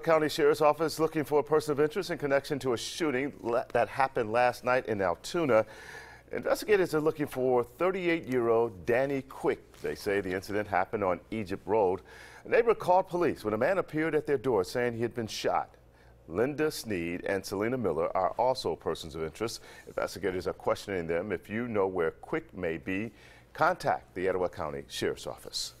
County Sheriff's Office looking for a person of interest in connection to a shooting that happened last night in Altoona. Investigators are looking for 38-year-old Danny Quick. They say the incident happened on Egypt Road. A neighbor called police when a man appeared at their door saying he had been shot. Linda Sneed and Selena Miller are also persons of interest. Investigators are questioning them. If you know where Quick may be, contact the Etowah County Sheriff's Office.